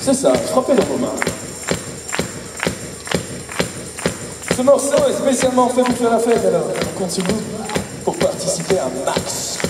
C'est ça, frappez dans vos mains. Ce morceau est spécialement fait pour faire la fête, alors on compte sur vous pour participer à Max.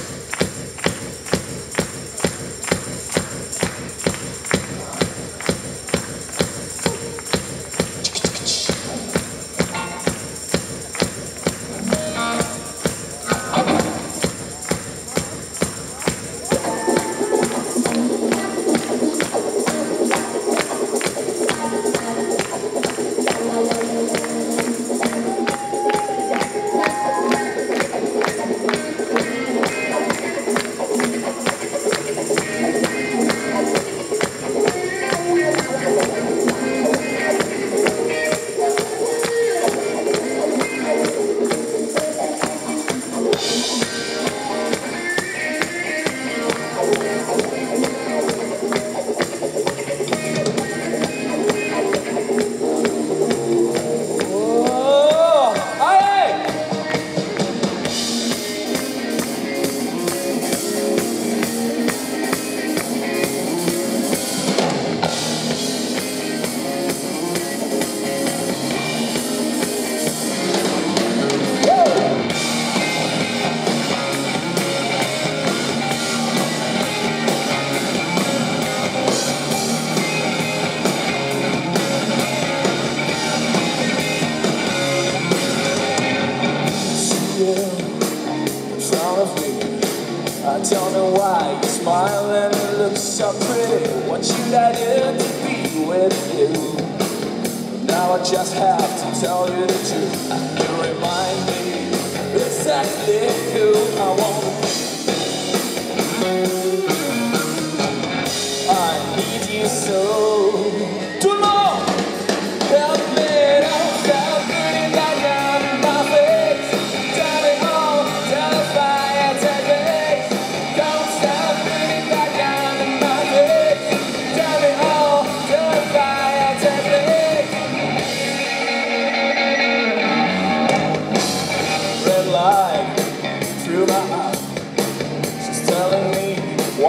So pretty. What you do to be with you? Now I just have to tell you the truth. You remind me exactly who I want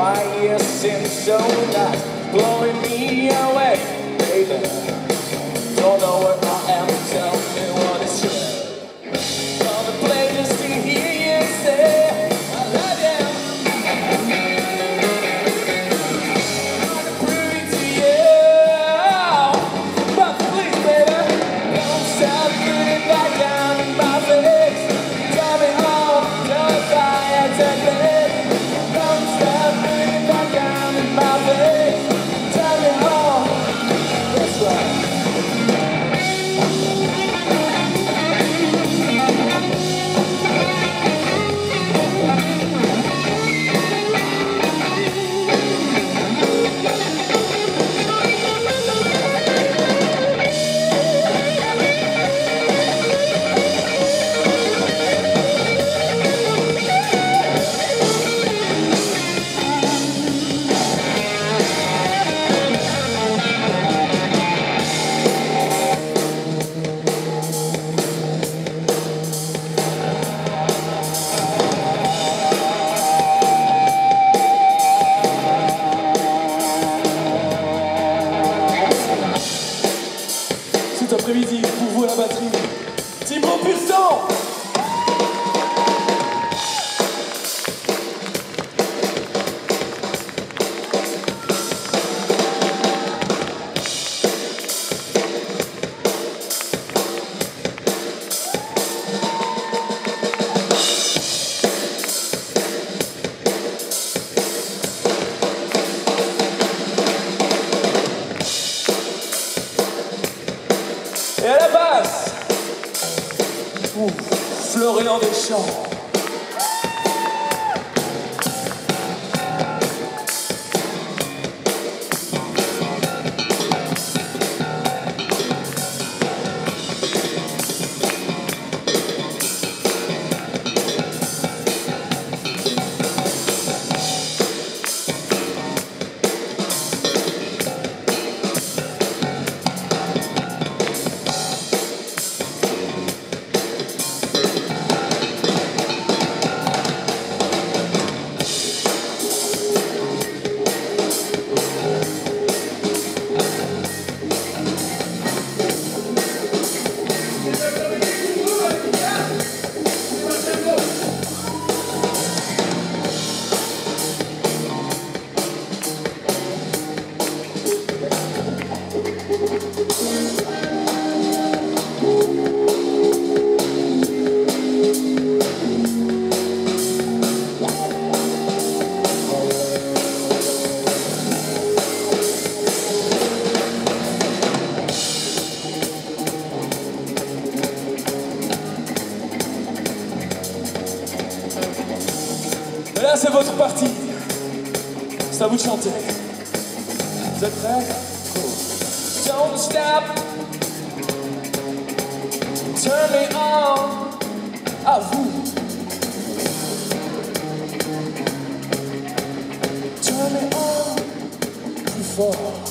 why you seem so nice, blowing me away, baby. Après-midi, pour vous la batterie, Team Propulsion Ouh, Florian Deschamps. Là, c'est votre partie. C'est à vous de chanter. Vous êtes prêts? Cool. Don't stop. Turn me on. À vous. Turn me on. Plus fort.